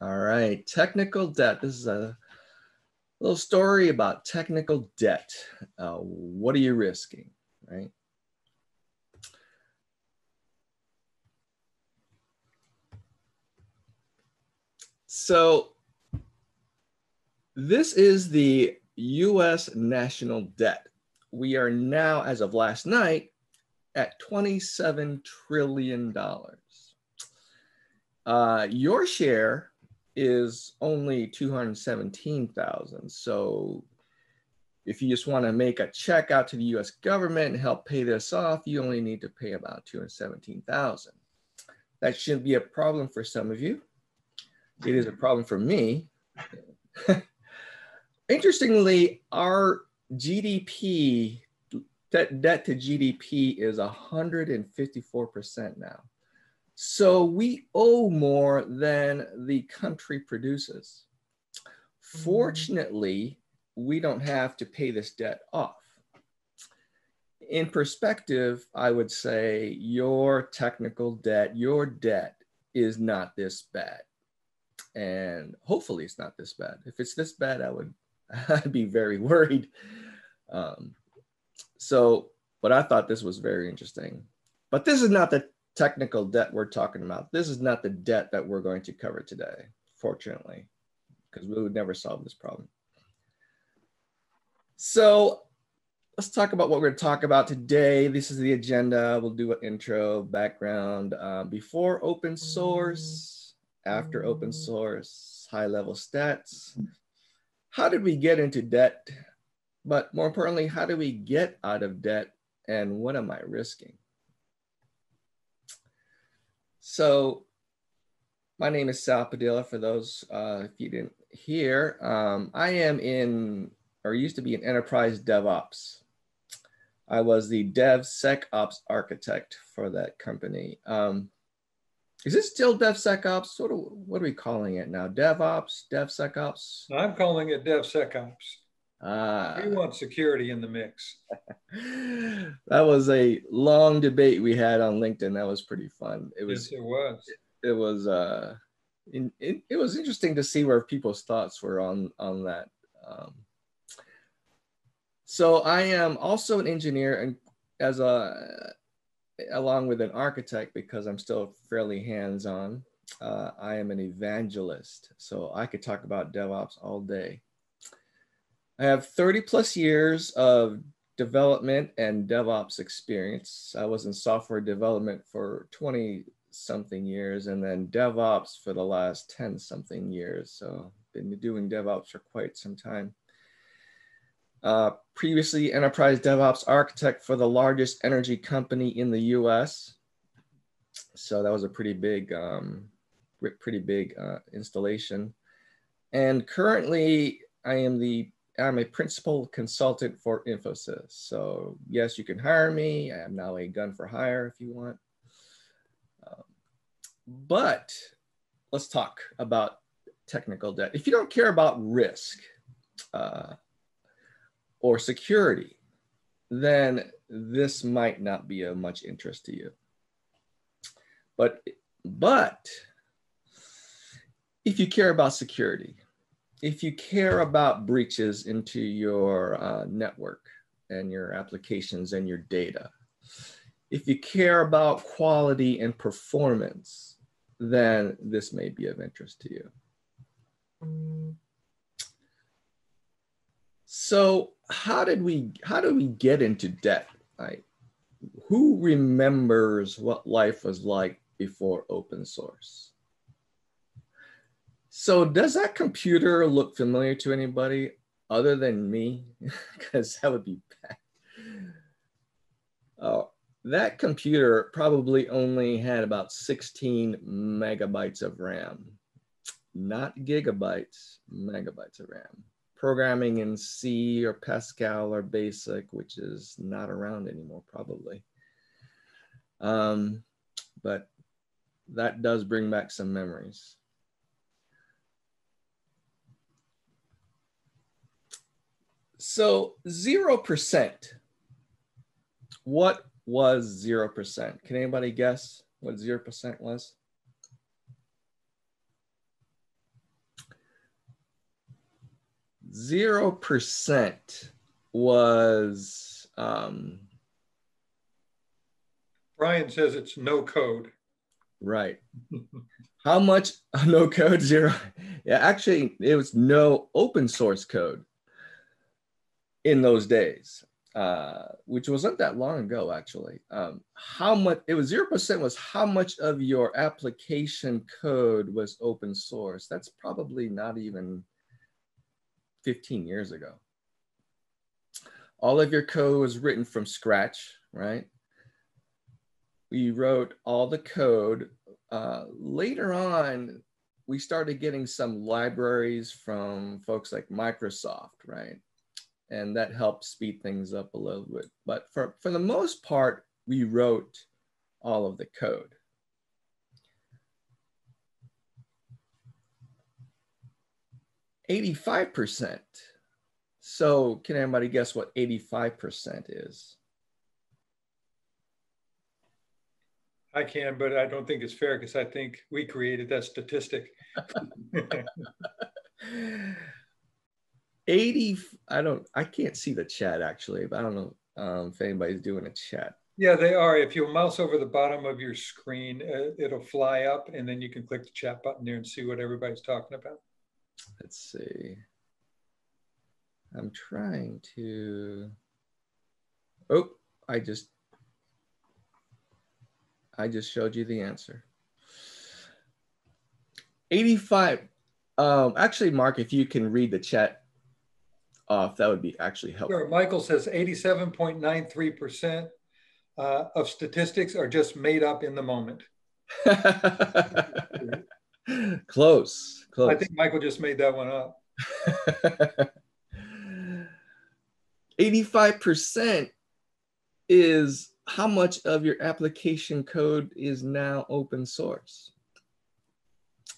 All right, technical debt. This is a little story about technical debt. Uh, what are you risking, right? So this is the US national debt. We are now, as of last night, at $27 trillion. Uh, your share is only 217,000. So if you just want to make a check out to the US government and help pay this off, you only need to pay about 217,000. That shouldn't be a problem for some of you. It is a problem for me. Interestingly, our GDP, debt, debt to GDP is 154% now. So we owe more than the country produces. Mm-hmm. Fortunately, we don't have to pay this debt off. In perspective, I would say your technical debt, your debt is not this bad. And hopefully it's not this bad. If it's this bad, I would I'd be very worried. Um, so, but I thought this was very interesting. But this is not the technical debt we're talking about. This is not the debt that we're going to cover today, fortunately, because we would never solve this problem. So let's talk about what we're going to talk about today. This is the agenda. We'll do an intro, background, uh, before open source, after open source, high level stats. How did we get into debt? But more importantly, how do we get out of debt and what am I risking? So my name is Sal Padilla. For those uh, if you didn't hear, um, I am in or used to be an enterprise DevOps. I was the DevSecOps architect for that company. Um, is this still DevSecOps? Sort of, what are we calling it now? DevOps, DevSecOps? I'm calling it DevSecOps. Uh, we want security in the mix. that was a long debate we had on LinkedIn. That was pretty fun. It was. Yes, it was. It, it was. Uh, in, it, it, was interesting to see where people's thoughts were on on that. Um, so I am also an engineer and as a along with an architect because I'm still fairly hands on. Uh, I am an evangelist, so I could talk about DevOps all day. I have 30 plus years of development and DevOps experience. I was in software development for 20 something years and then DevOps for the last 10 something years. So been doing DevOps for quite some time. Uh, previously enterprise DevOps architect for the largest energy company in the US. So that was a pretty big, um, pretty big uh, installation. And currently I am the I'm a principal consultant for Infosys. So yes, you can hire me. I am now a gun for hire if you want. Um, but let's talk about technical debt. If you don't care about risk uh, or security, then this might not be of much interest to you. But, but if you care about security, if you care about breaches into your uh, network and your applications and your data, if you care about quality and performance, then this may be of interest to you. So how did we how did we get into debt? Like, who remembers what life was like before open source? So does that computer look familiar to anybody other than me? Because that would be bad. Uh, that computer probably only had about 16 megabytes of RAM, not gigabytes, megabytes of RAM. Programming in C or Pascal or BASIC, which is not around anymore, probably. Um, but that does bring back some memories. So 0%, what was 0%? Can anybody guess what 0% was? zero percent was um, Brian says it's no code. Right. How much no code zero? Yeah, actually, it was no open source code in those days, uh, which wasn't that long ago, actually. Um, how much it was zero percent was how much of your application code was open source. That's probably not even 15 years ago. All of your code was written from scratch, right? We wrote all the code. Uh, later on, we started getting some libraries from folks like Microsoft, right? And that helped speed things up a little bit. But for, for the most part, we wrote all of the code. Eighty-five percent. So can anybody guess what eighty-five percent is? I can, but I don't think it's fair because I think we created that statistic. 80, I don't, I can't see the chat actually, but I don't know um, if anybody's doing a chat. Yeah, they are. If you mouse over the bottom of your screen, uh, it'll fly up and then you can click the chat button there and see what everybody's talking about. Let's see. I'm trying to, oh, I just I just showed you the answer. 85. Um, actually, Mark, if you can read the chat off, that would be actually helpful. Sure. Michael says 87.93% uh, of statistics are just made up in the moment. close, close. I think Michael just made that one up. 85% is how much of your application code is now open source?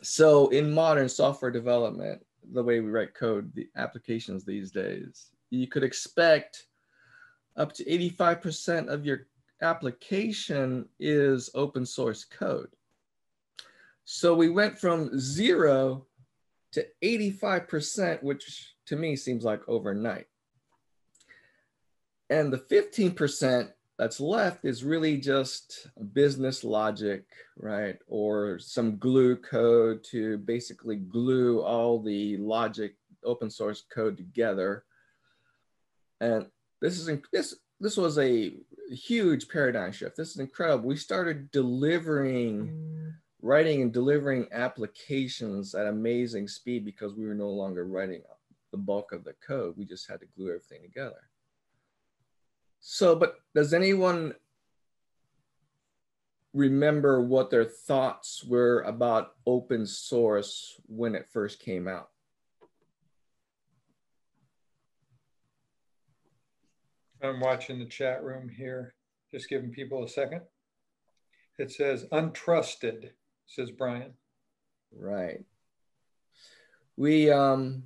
So in modern software development, the way we write code, the applications these days, you could expect up to 85% of your application is open source code. So we went from zero to 85%, which to me seems like overnight. And the 15% that's left is really just business logic, right? Or some glue code to basically glue all the logic open source code together. And this is this this was a huge paradigm shift. This is incredible. We started delivering, writing and delivering applications at amazing speed because we were no longer writing the bulk of the code. We just had to glue everything together. So, but does anyone remember what their thoughts were about open source when it first came out? I'm watching the chat room here, just giving people a second. It says untrusted, says Brian. Right. We um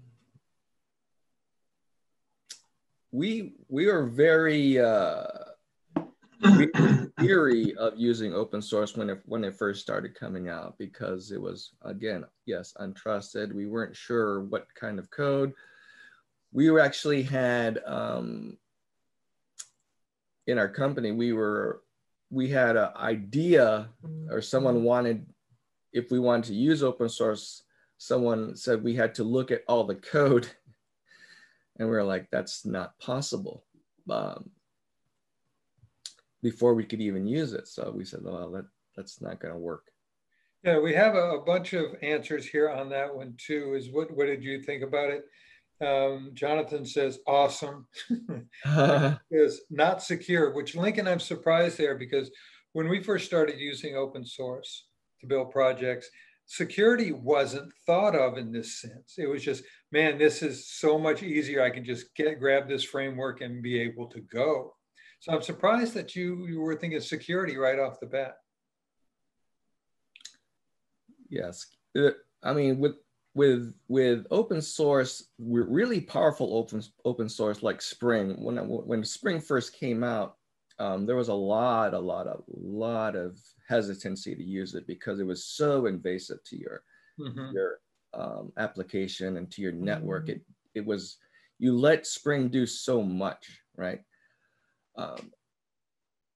we we are very uh, weary of using open source when it when it first started coming out because it was again yes untrusted. We weren't sure what kind of code. We were actually had um, in our company we were we had an idea or someone wanted if we wanted to use open source someone said we had to look at all the code and we were like, that's not possible um, before we could even use it. So we said, well, that, that's not going to work. Yeah, we have a, a, bunch of answers here on that one too. Is what what did you think about it? Um, Jonathan says awesome. is not secure, which Lincoln I'm surprised there because when we first started using open source to build projects, security wasn't thought of in this sense. It was just, man, this is so much easier. I can just get grab this framework and be able to go. So I'm surprised that you you were thinking security right off the bat. Yes, uh, I mean with with with open source, we're really powerful open open source like Spring. When when Spring first came out, um, there was a lot, a lot, a lot of hesitancy to use it because it was so invasive to your mm-hmm. your um, application and to your network. Mm-hmm. It it was you let Spring do so much, right? Um,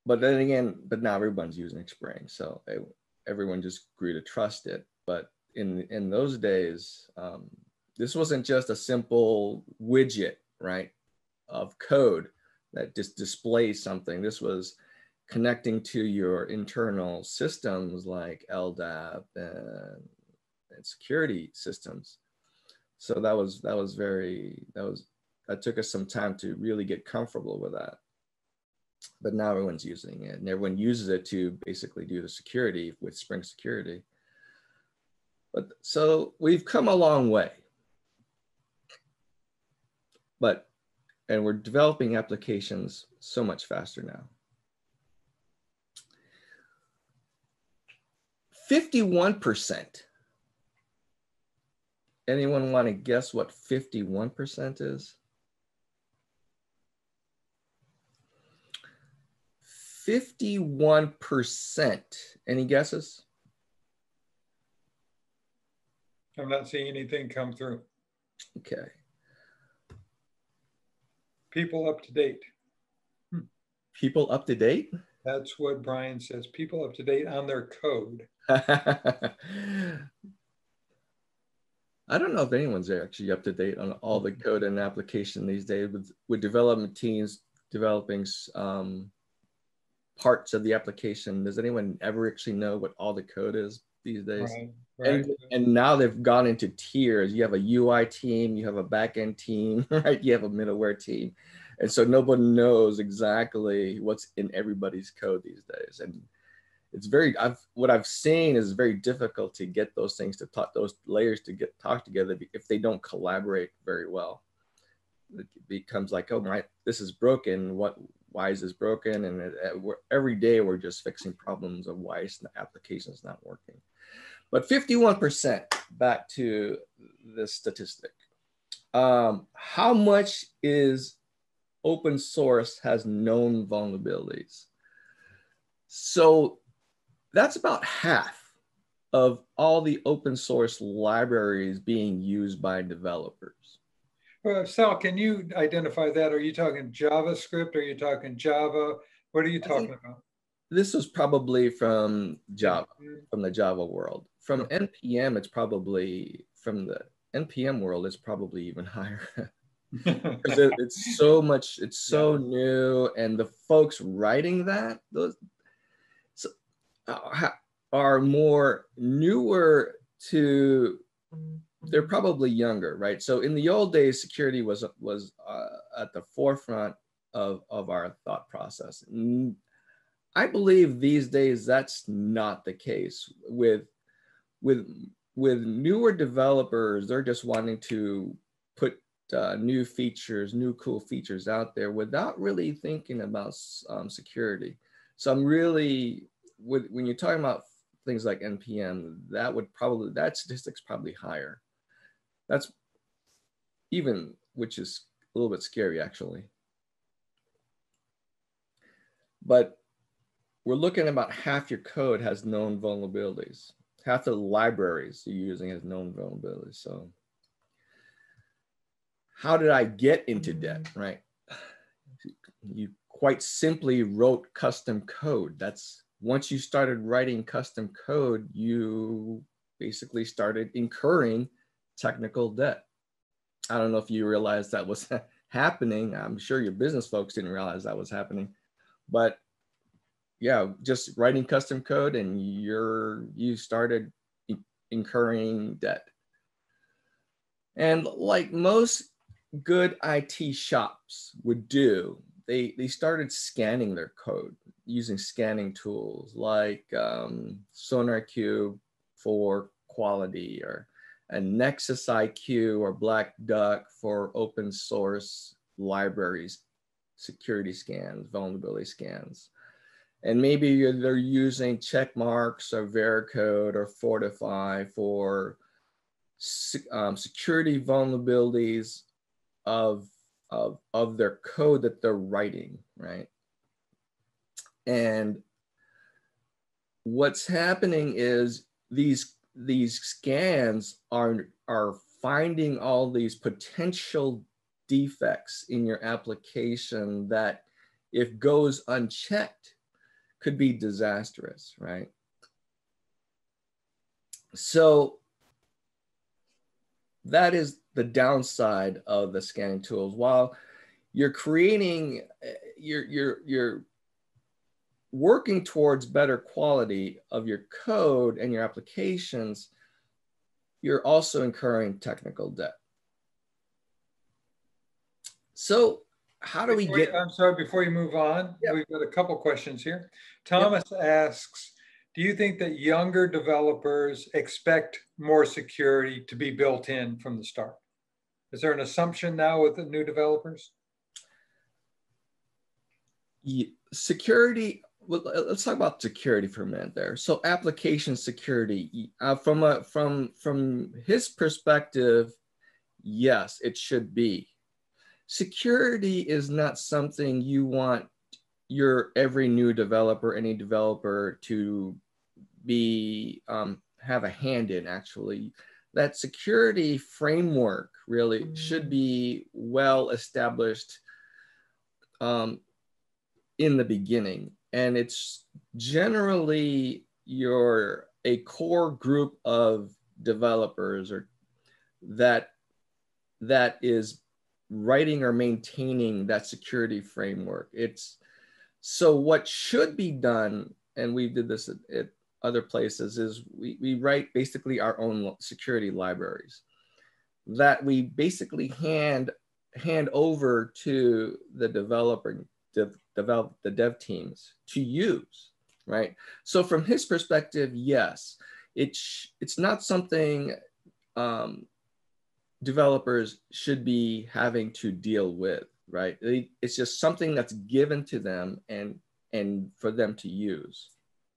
but then again, but now everyone's using Spring, so it, everyone just grew to trust it. But in in those days, um, this wasn't just a simple widget, right, of code that just displays something. This was connecting to your internal systems like LDAP and, and security systems. So that was that was very that was that took us some time to really get comfortable with that. But now everyone's using it and everyone uses it to basically do the security with Spring Security. But so we've come a long way. But and we're developing applications so much faster now. 51%. Anyone want to guess what 51% is? 51%. Any guesses? I'm not seeing anything come through. Okay. People up to date. Hmm. People up to date? That's what Brian says. People up to date on their code. I don't know if anyone's actually up to date on all the code and application these days with, with development teams developing um, parts of the application. Does anyone ever actually know what all the code is these days? Right, right. And, and now they've gone into tiers. You have a UI team, you have a backend team, right? You have a middleware team. And so nobody knows exactly what's in everybody's code these days. And it's very I've what I've seen is very difficult to get those things to talk those layers to get talk together if they don't collaborate very well. It becomes like, oh my, this is broken. What? Why is this broken? And it, it, every day we're just fixing problems of why the application is not working. But 51% back to this statistic. Um, how much is open source has known vulnerabilities? So that's about half of all the open source libraries being used by developers. Uh, Sal, can you identify that? Are you talking JavaScript? Are you talking Java? What are you talking about? This was probably from Java, from the Java world. From NPM, it's probably from the NPM world, it's probably even higher. because it, it's so much, it's so yeah. new, and the folks writing that, those uh, are more newer to they're probably younger right? So in the old days security was was uh, at the forefront of of our thought process. I believe these days that's not the case with with with newer developers they're just wanting to put uh, new features new cool features out there without really thinking about um, security. So i'm really with, when you're talking about things like NPM, that would probably, that statistic's probably higher. That's even, which is a little bit scary actually. But we're looking about half your code has known vulnerabilities. Half the libraries you're using has known vulnerabilities. So how did I get into debt, right? You quite simply wrote custom code. That's once you started writing custom code, you basically started incurring technical debt. I don't know if you realized that was happening. I'm sure your business folks didn't realize that was happening, but yeah, just writing custom code and you're you started incurring debt. And like most good IT shops would do, they they started scanning their code using scanning tools like um, SonarQube for quality or a Nexus IQ or Black Duck for open source libraries, security scans, vulnerability scans. And maybe they're using Checkmarx or Veracode or Fortify for um, security vulnerabilities of, of, of their code that they're writing, right? And what's happening is these these scans are are finding all these potential defects in your application that if goes unchecked could be disastrous, right? So that is the downside of the scanning tools. While you're creating, eh, you're, you're, you're working towards better quality of your code and your applications, you're also incurring technical debt. So how do before we get? I'm sorry, before you move on, we've got a couple questions here. Thomas asks, do you think that younger developers expect more security to be built in from the start? Is there an assumption now with the new developers? Yeah, security, well, let's talk about security for a minute there. So application security, uh, from a from from his perspective, yes, it should be security is not something you want your every new developer, any developer to be um, have a hand in actually. That security framework really should mm. be well established um, in the beginning. And it's generally your a core group of developers or that that is writing or maintaining that security framework. It's so what should be done, and we did this at, at other places, is we, we write basically our own security libraries that we basically hand hand over to the developer dev, develop the dev teams to use right so from his perspective yes it's it's not something um, developers should be having to deal with, right? It's just something that's given to them and and for them to use.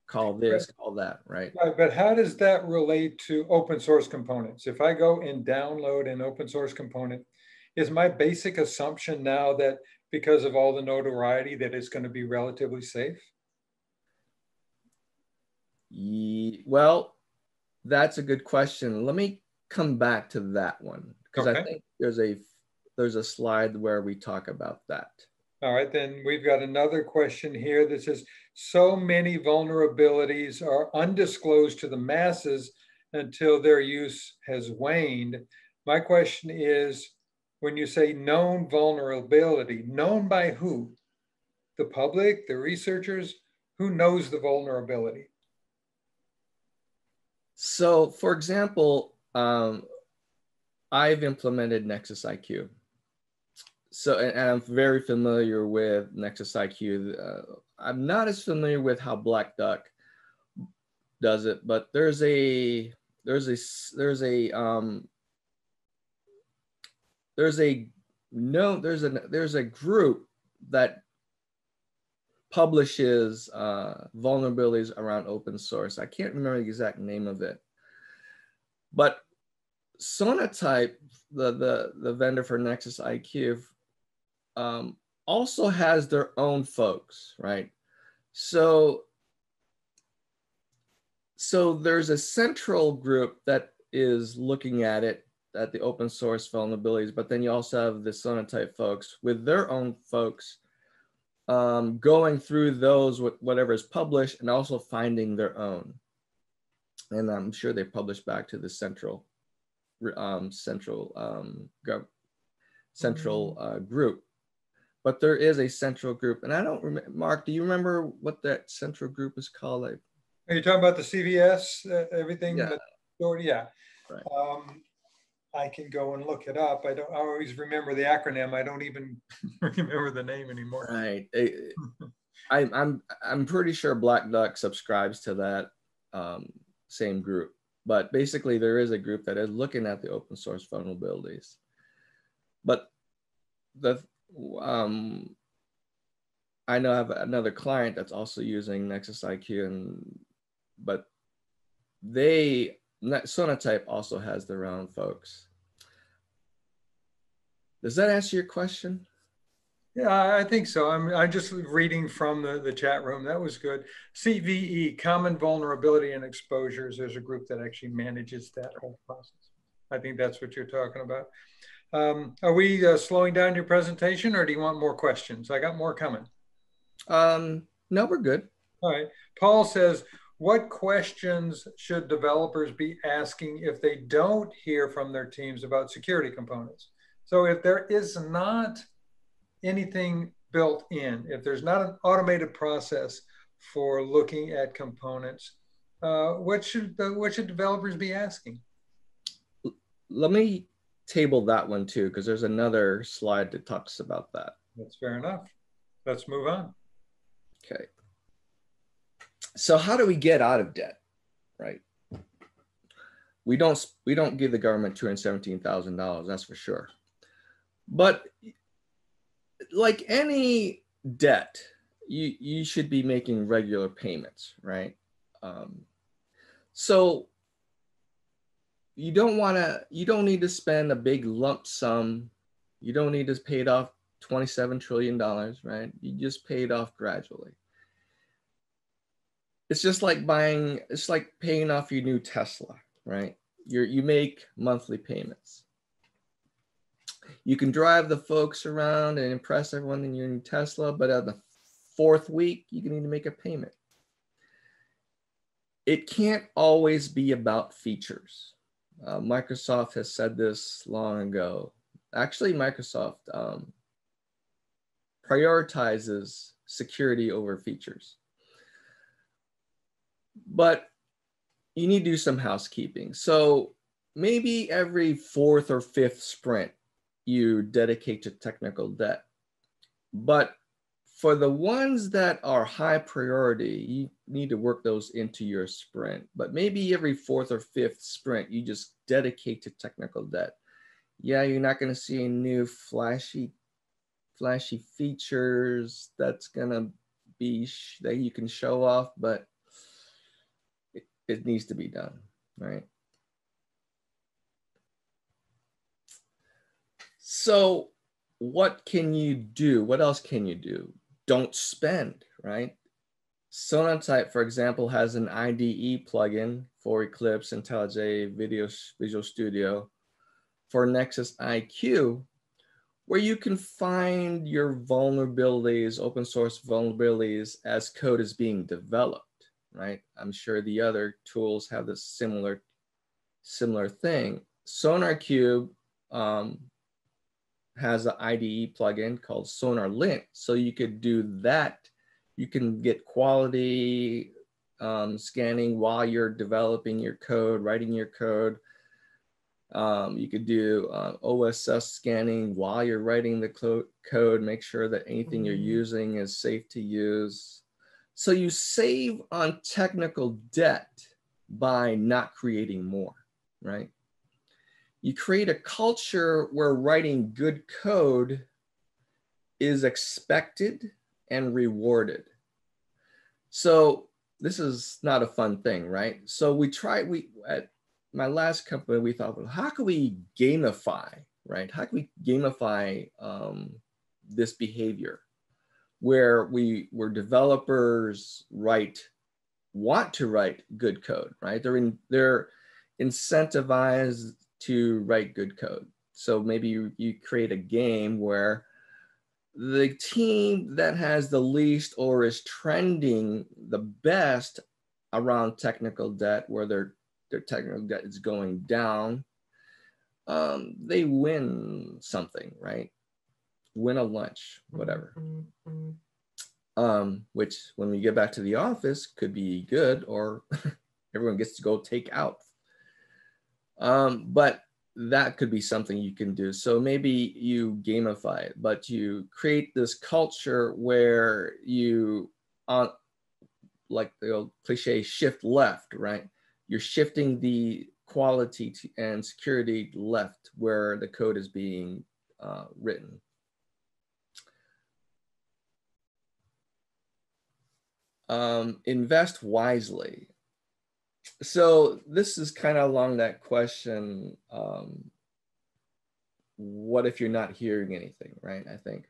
Call this, right. call that, right? Right, but how does that relate to open source components? If I go and download an open source component, is my basic assumption now that because of all the notoriety that it's going to be relatively safe? Well, that's a good question. Let me come back to that one because okay. I think there's a there's a slide where we talk about that. All right, then we've got another question here that says, so many vulnerabilities are undisclosed to the masses until their use has waned. My question is, when you say known vulnerability, known by who? The public, the researchers? Who knows the vulnerability? So, for example, um, I've implemented Nexus IQ. So, and, and I'm very familiar with Nexus IQ. Uh, I'm not as familiar with how Black Duck does it, but there's a there's a there's a um there's a no there's a there's a group that publishes uh, vulnerabilities around open source. I can't remember the exact name of it, but Sonatype, the, the, the vendor for Nexus IQ, um, also has their own folks, right? So, so there's a central group that is looking at it, at the open source vulnerabilities, but then you also have the Sonatype folks with their own folks um, going through those, with whatever is published, and also finding their own. And I'm sure they publish back to the central um, central um, central mm. uh, group. But there is a central group, and I don't remember. Mark, do you remember what that central group is called? Are you talking about the CVEs? Uh, everything? Yeah. yeah. Right. Um, I can go and look it up. I don't I always remember the acronym. I don't even remember the name anymore. Right. I, I'm I'm pretty sure Black Duck subscribes to that um, same group. But basically, there is a group that is looking at the open source vulnerabilities. But the um, I know I have another client that's also using Nexus IQ, and but they That sonatype also has their own folks. Does that answer your question? Yeah, I think so. I'm, I'm just reading from the, the chat room. That was good. CVE, Common Vulnerability and Exposures. There's a group that actually manages that whole process. I think that's what you're talking about. Um, are we uh, slowing down your presentation or do you want more questions? I got more coming. Um, no, we're good. All right. Paul says, what questions should developers be asking if they don't hear from their teams about security components? So if there is not anything built in, if there's not an automated process for looking at components, uh, what should what should developers be asking? Let me table that one too, because there's another slide that talks about that. That's fair enough. Let's move on. Okay. So how do we get out of debt, right? We don't we don't give the government two hundred seventeen thousand dollars. That's for sure. But like any debt, you you should be making regular payments, right? Um, so you don't want to you don't need to spend a big lump sum you don't need to pay it off 27 trillion dollars right you just pay it off gradually it's just like buying it's like paying off your new tesla right you you make monthly payments you can drive the folks around and impress everyone in your new tesla but at the fourth week you can need to make a payment it can't always be about features uh, Microsoft has said this long ago. Actually, Microsoft um, prioritizes security over features. But you need to do some housekeeping. So maybe every fourth or fifth sprint, you dedicate to technical debt. But for the ones that are high priority, you need to work those into your sprint. But maybe every fourth or fifth sprint, you just dedicate to technical debt. Yeah, you're not going to see new flashy, flashy features that's going to be that you can show off, but it, needs to be done, right? So what can you do? What else can you do? don't spend, right? Sonatype, for example, has an IDE plugin for Eclipse, IntelliJ IDEA, Visual Studio for Nexus IQ, where you can find your vulnerabilities, open source vulnerabilities as code is being developed, right? I'm sure the other tools have this similar, similar thing. SonarQube um, has an IDE plugin called SonarLint. So you could do that. You can get quality um, scanning while you're developing your code, writing your code. Um, you could do uh, OSS scanning while you're writing the code, make sure that anything you're mm-hmm. using is safe to use. So you save on technical debt by not creating more, right? you create a culture where writing good code is expected and rewarded. So this is not a fun thing, right? So we tried, we at my last company, we thought, well, how can we gamify, right? How can we gamify um, this behavior where we where developers write, want to write good code, right? They're in, they're incentivized to write good code. So maybe you, you create a game where the team that has the least or is trending the best around technical debt, where their, their technical debt is going down, um, they win something, right? Win a lunch, whatever. Um, which, when we get back to the office, could be good, or everyone gets to go take out um, but that could be something you can do. So maybe you gamify it, but you create this culture where you, on like the old cliche, shift left, right? You're shifting the quality and security left where the code is being uh, written. Um, invest wisely. So this is kind of along that question um, what if you're not hearing anything right i think?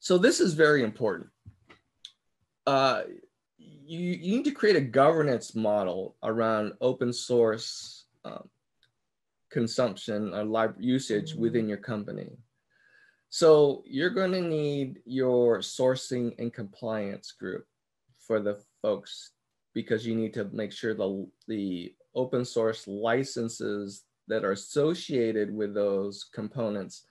So this is very important. Uh, you, you need to create a governance model around open source um, consumption or live usage within your company. So you're going to need your sourcing and compliance group for the folks because you need to make sure the, the open source licenses that are associated with those components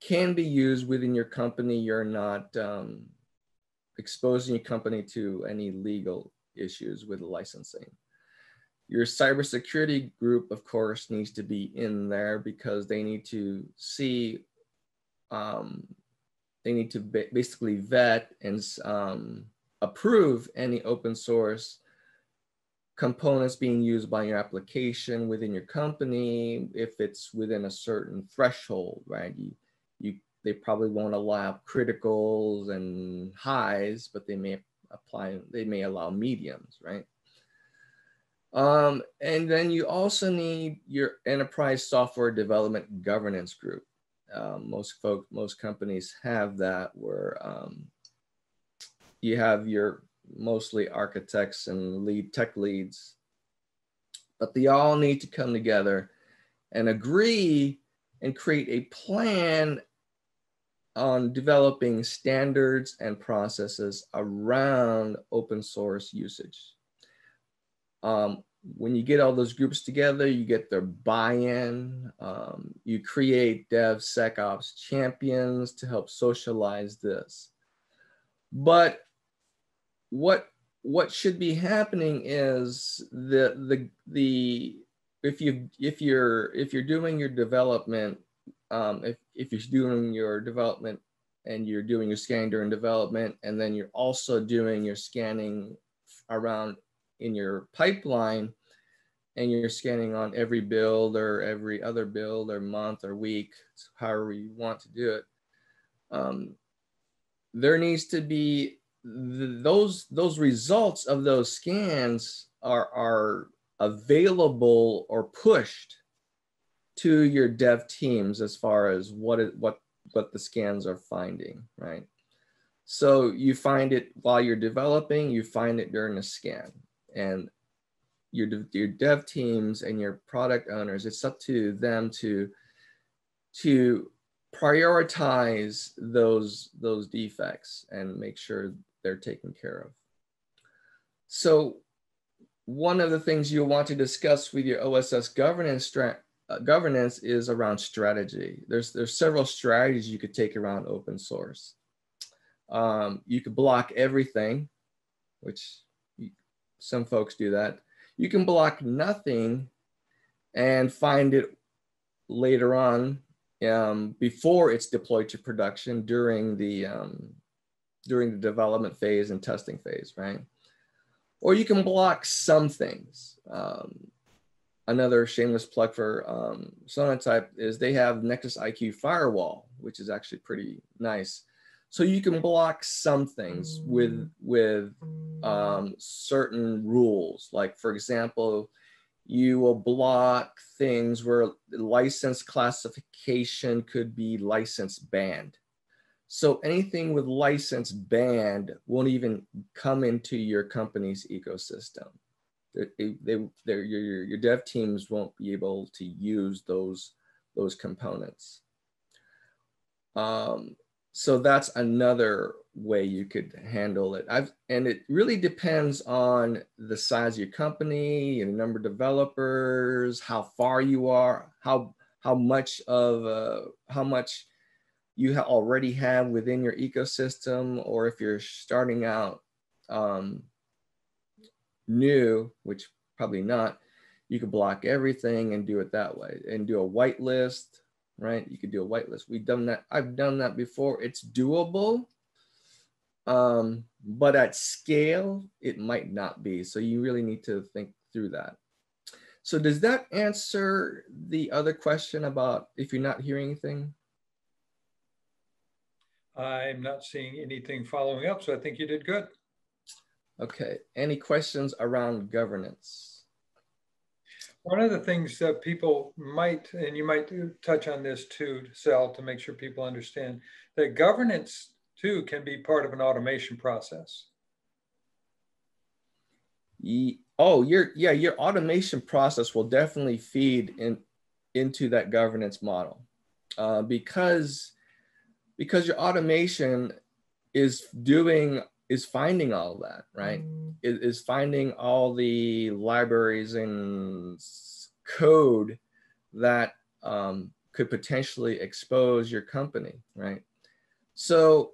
can be used within your company. You're not um, exposing your company to any legal issues with licensing. Your cybersecurity group, of course, needs to be in there because they need to see um, they need to basically vet and um, approve any open source components being used by your application within your company. If it's within a certain threshold right? You, you they probably won't allow criticals and highs but they may apply they may allow mediums right? Um, and then you also need your enterprise software development governance group um, most folk, most companies have that where um, you have your mostly architects and lead tech leads, but they all need to come together and agree and create a plan on developing standards and processes around open source usage. Um, when you get all those groups together, you get their buy-in. Um, you create DevSecOps champions to help socialize this. But what what should be happening is the the the if you if you're if you're doing your development, um, if if you're doing your development and you're doing your scanning during development, and then you're also doing your scanning around in your pipeline and you're scanning on every build or every other build or month or week, however you want to do it, um, there needs to be th- those those results of those scans are are available or pushed to your dev teams as far as what it, what what the scans are finding, right? So you find it while you're developing, you find it during a scan. And your, your dev teams and your product owners, it's up to them to, to prioritize those, those defects and make sure they're taken care of. So one of the things you'll want to discuss with your OSS governance uh, governance is around strategy. There's there's several strategies you could take around open source. Um, you could block everything, which some folks do that. You can block nothing and find it later on um, before it's deployed to production during the um, during the development phase and testing phase, right? Or you can block some things. Um, another shameless plug for um, Sonatype is they have Nexus IQ Firewall, which is actually pretty nice. So you can block some things with with um, certain rules. Like for example, you will block things where license classification could be license banned. So anything with license banned won't even come into your company's ecosystem. They, they, they, your, your dev teams won't be able to use those, those components. Um, so that's another way you could handle it. I've, and it really depends on the size of your company, the number of developers, how far you are, how how much of uh, how much you ha already have within your ecosystem, or if you're starting out um, new, which probably not, you could block everything and do it that way and do a whitelist right? You could do a whitelist. We've done that. I've done that before. It's doable, um, but at scale, it might not be. So you really need to think through that. So does that answer the other question about if you're not hearing anything? I'm not seeing anything following up, so I think you did good. Okay, any questions around governance? One of the things that people might, and you might touch on this too, Sal, to make sure people understand that governance too can be part of an automation process. Oh, your yeah, your automation process will definitely feed in into that governance model uh, because because your automation is doing is finding all of that right? Mm. is, is finding all the libraries and code that um, could potentially expose your company right? So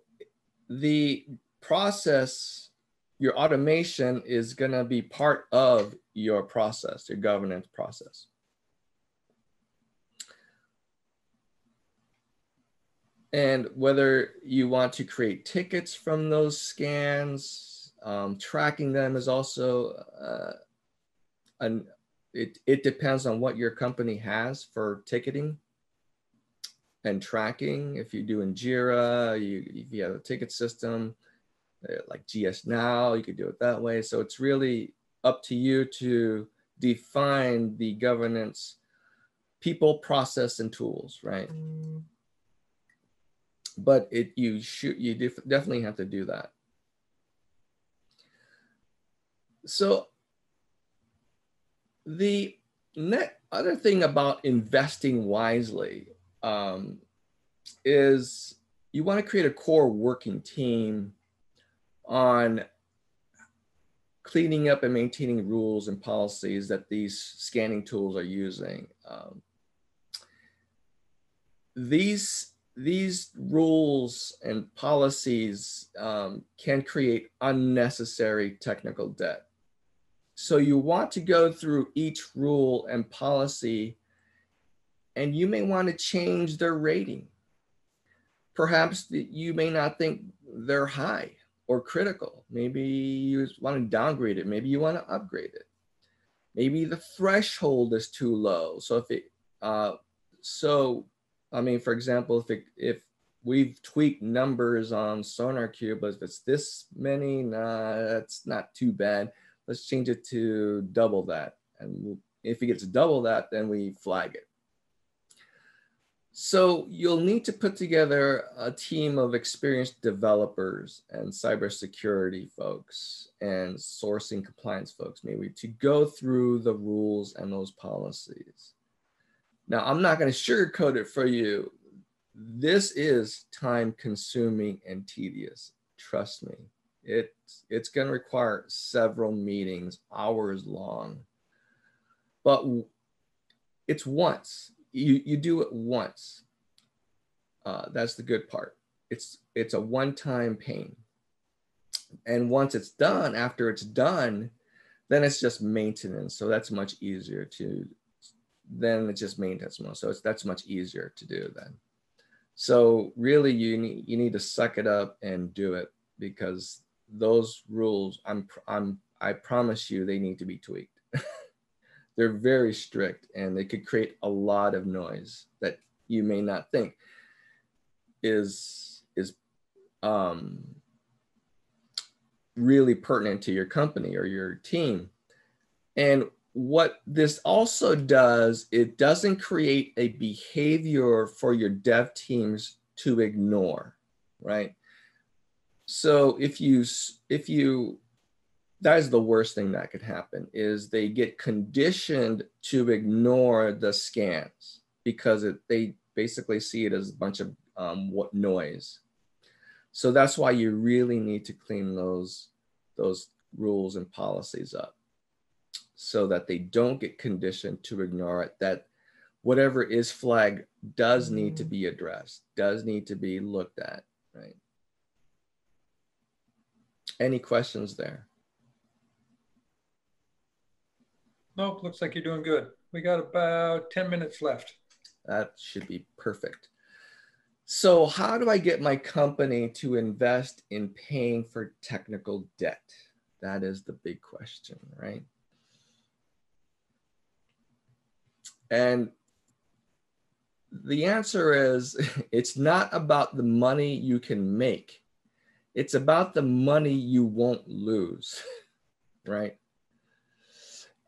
the process your automation is going to be part of your process your governance process and whether you want to create tickets from those scans, um, tracking them is also uh, an, it, it depends on what your company has for ticketing and tracking. If you do in Jira, you, if you have a ticket system uh, like GS Now, you could do it that way. So it's really up to you to define the governance people, process, and tools, right? Mm but it you should you def definitely have to do that. So the net other thing about investing wisely um, is you want to create a core working team on cleaning up and maintaining rules and policies that these scanning tools are using. Um, these these rules and policies um, can create unnecessary technical debt. So you want to go through each rule and policy, and you may want to change their rating. Perhaps you may not think they're high or critical. Maybe you want to downgrade it. Maybe you want to upgrade it. Maybe the threshold is too low. So if it, uh, so I mean, for example, if it, if we've tweaked numbers on SonarQube, but if it's this many, nah, that's not too bad. Let's change it to double that. And if it gets double that, then we flag it. So you'll need to put together a team of experienced developers and cybersecurity folks and sourcing compliance folks, maybe to go through the rules and those policies. Now, I'm not going to sugarcoat it for you. This is time consuming and tedious. Trust me. It, it's going to require several meetings, hours long. But it's once. You, you do it once. Uh, that's the good part. It's, it's a one time pain. And once it's done, after it's done, then it's just maintenance. So that's much easier to then it's just maintenance mode. So it's, that's much easier to do then. So really you need, you need to suck it up and do it because those rules, I'm, I'm, I promise you they need to be tweaked. They're very strict and they could create a lot of noise that you may not think is, is um, really pertinent to your company or your team. And what this also does, it doesn't create a behavior for your dev teams to ignore, right? So if you, if you, that is the worst thing that could happen is they get conditioned to ignore the scans because it, they basically see it as a bunch of um, what noise. So that's why you really need to clean those, those rules and policies up so that they don't get conditioned to ignore it, that whatever is flagged does need to mm. be addressed, does need to be looked at, right? Any questions there? Nope, looks like you're doing good. We got about 10 minutes left. That should be perfect. So how do I get my company to invest in paying for technical debt? That is the big question, right? And the answer is it's not about the money you can make. It's about the money you won't lose, right?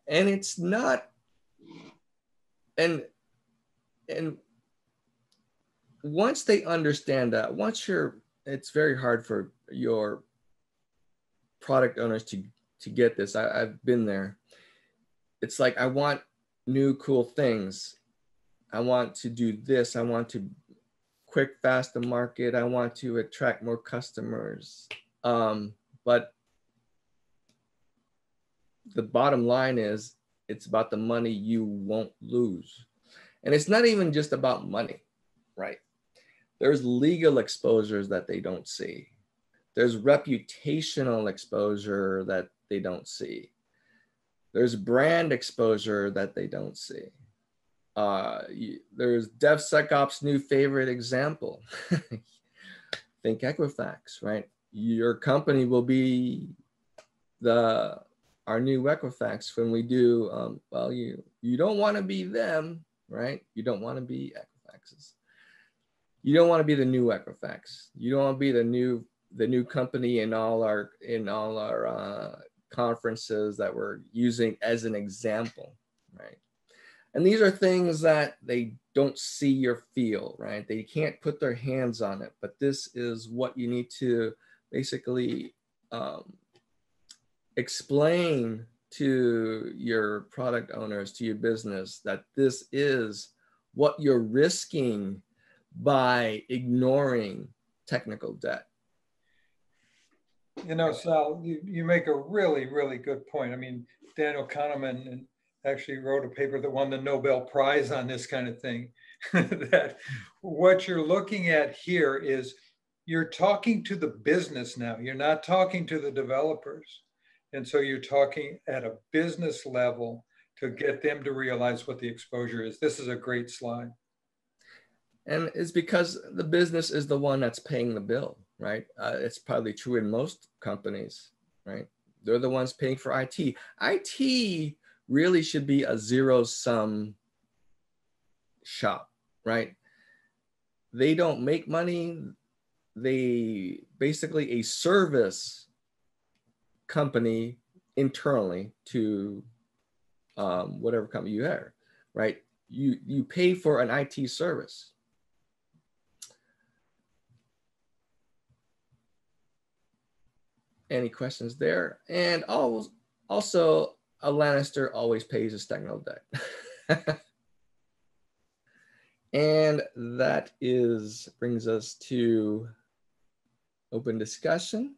And it's not and and once they understand that, once you're it's very hard for your product owners to to get this. I, I've been there. It's like I want new cool things I want to do this. I want to quick, fast to market. I want to attract more customers. Um, but the bottom line is it's about the money you won't lose. And it's not even just about money, right? There's legal exposures that they don't see. There's reputational exposure that they don't see. There's brand exposure that they don't see. Uh, there's DevSecOps' new favorite example. Think Equifax, right? Your company will be the our new Equifax when we do. Um, well, you you don't want to be them, right? You don't want to be Equifaxes. You don't want to be the new Equifax. You don't want to be the new the new company in all our in all our uh, conferences that we're using as an example, right? And these are things that they don't see or feel, right? They can't put their hands on it, but this is what you need to basically um, explain to your product owners, to your business, that this is what you're risking by ignoring technical debt. You know, Sal, you, you make a really, really good point. I mean, Daniel Kahneman actually wrote a paper that won the Nobel Prize on this kind of thing. that what you're looking at here is you're talking to the business now. You're not talking to the developers. And so you're talking at a business level to get them to realize what the exposure is. This is a great slide. And it's because the business is the one that's paying the bill, right? Uh, it's probably true in most companies, right? They're the ones paying for IT. IT really should be a zero sum shop, right? They don't make money. They basically a service company internally to um, whatever company you are, right? You you pay for an IT service. Any questions there? And also, a Lannister always pays his technical debt. and that is brings us to open discussion.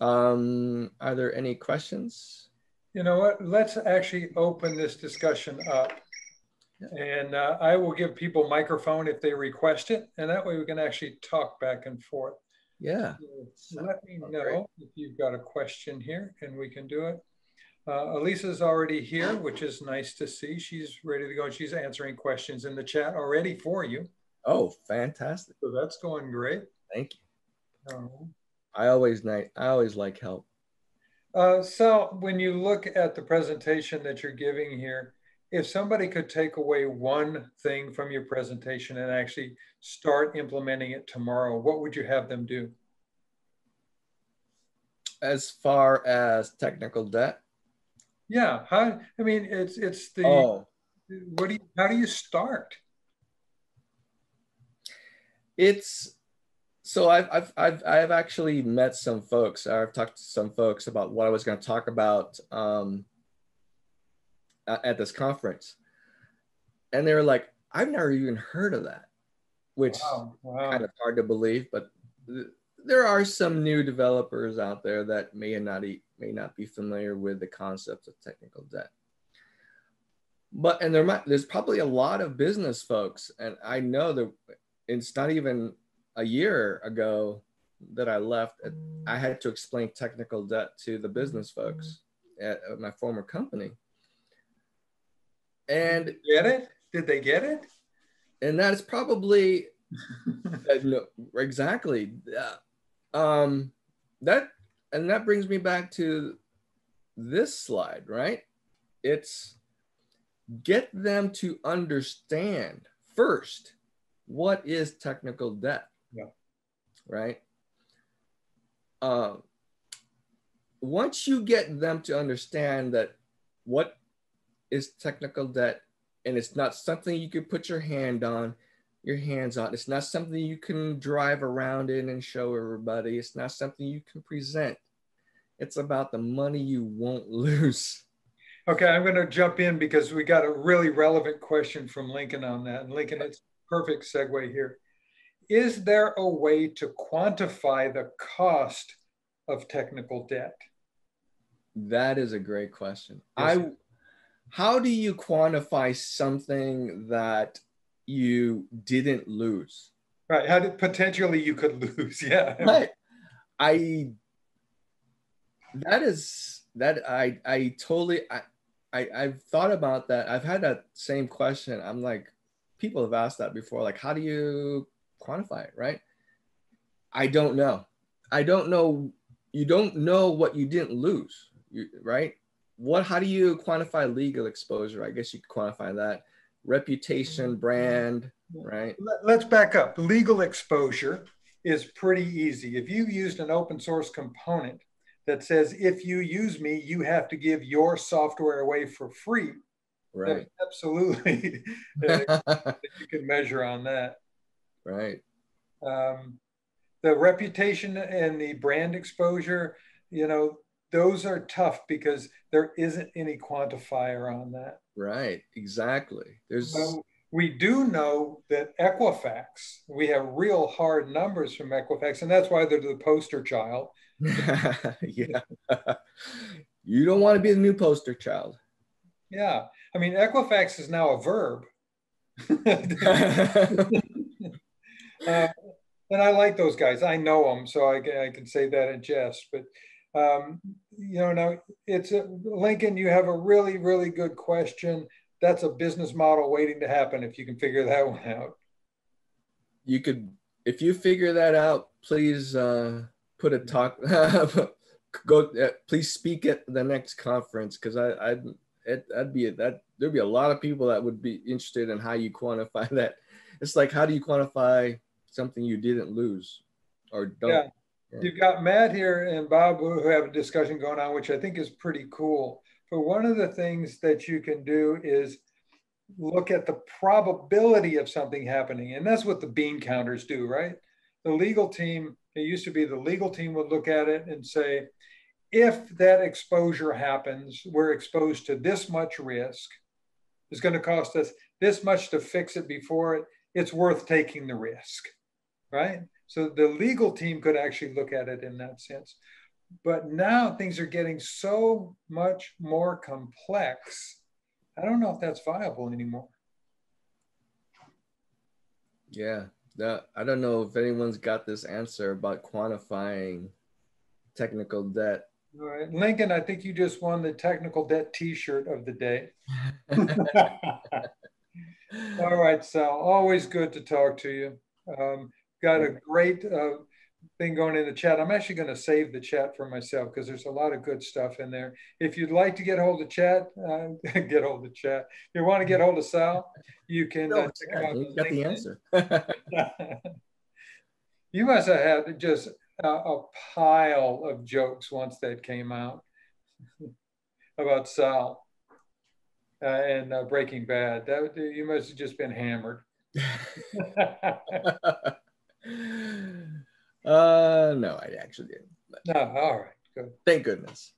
Um, are there any questions? You know what? Let's actually open this discussion up. And uh, I will give people microphone if they request it. And that way we can actually talk back and forth. Yeah. So let me know great. if you've got a question here and we can do it. Uh, Elisa's already here, which is nice to see. She's ready to go. and She's answering questions in the chat already for you. Oh, fantastic. So that's going great. Thank you. Um, I always like I always like help. Uh, so when you look at the presentation that you're giving here, if somebody could take away one thing from your presentation and actually start implementing it tomorrow, what would you have them do? As far as technical debt? Yeah, how, I mean, it's it's the oh. what do you how do you start? It's so I've I've I've I've actually met some folks. I've talked to some folks about what I was going to talk about um, at this conference, and they were like, "I've never even heard of that," which wow, wow. kind of hard to believe. But th- there are some new developers out there that may not may not be familiar with the concept of technical debt. But and there might there's probably a lot of business folks, and I know that it's not even a year ago that I left. I had to explain technical debt to the business folks at, at my former company. And get it? Did they get it? And that is probably uh, no, exactly. Uh, um, that and that brings me back to this slide, right? It's get them to understand first what is technical debt. Yeah. Right. Um, once you get them to understand that what is technical debt and it's not something you can put your hand on your hands on. It's not something you can drive around in and show everybody. It's not something you can present. It's about the money you won't lose. Okay, I'm going to jump in because we got a really relevant question from Lincoln on that. And Lincoln, it's perfect segue here. Is there a way to quantify the cost of technical debt? That is a great question. Yes. I how do you quantify something that you didn't lose? Right. How did potentially you could lose? Yeah. Right. I that is that I I totally I, I I've thought about that. I've had that same question. I'm like, people have asked that before. Like, how do you quantify it? Right. I don't know. I don't know. You don't know what you didn't lose. You, right. What? How do you quantify legal exposure? I guess you could quantify that. Reputation, brand, right? Let's back up. Legal exposure is pretty easy. If you used an open source component that says if you use me, you have to give your software away for free. Right. Absolutely. you can measure on that. Right. Um, the reputation and the brand exposure, you know, those are tough because there isn't any quantifier on that. Right. Exactly. There's. we do know that Equifax, we have real hard numbers from Equifax, and that's why they're the poster child yeah. you don't want to be the new poster child. Yeah. I mean, Equifax is now a verb. uh, and I like those guys. I know them, so I I can say that in jest. But, um, you know, now it's a, Lincoln, you have a really, really good question. That's a business model waiting to happen if you can figure that one out. You could, if you figure that out, please uh, put a talk go uh, please speak at the next conference because i i'd it, that'd be that there'd be a lot of people that would be interested in how you quantify that it's like how do you quantify something you didn't lose or don't yeah. You've got matt here and bob who have a discussion going on which i think is pretty cool but one of the things that you can do is look at the probability of something happening and that's what the bean counters do right the legal team it used to be the legal team would look at it and say, if that exposure happens, we're exposed to this much risk. It's going to cost us this much to fix it before it, it's worth taking the risk, right? So the legal team could actually look at it in that sense. But now things are getting so much more complex. I don't know if that's viable anymore. Yeah, I don't know if anyone's got this answer about quantifying technical debt. All right, Lincoln, I think you just won the technical debt T-shirt of the day. All right, Sal, always good to talk to you. Um, got a great uh, thing going in the chat. I'm actually going to save the chat for myself because there's a lot of good stuff in there. If you'd like to get hold of chat, uh, get hold of chat. If you want to get hold of Sal, you can. Uh, yeah, you got the answer. you must have had just a, a pile of jokes once that came out about Sal uh, and uh, Breaking Bad. That you must have just been hammered. Uh, no, I actually didn't. No, all right, good. Thank goodness.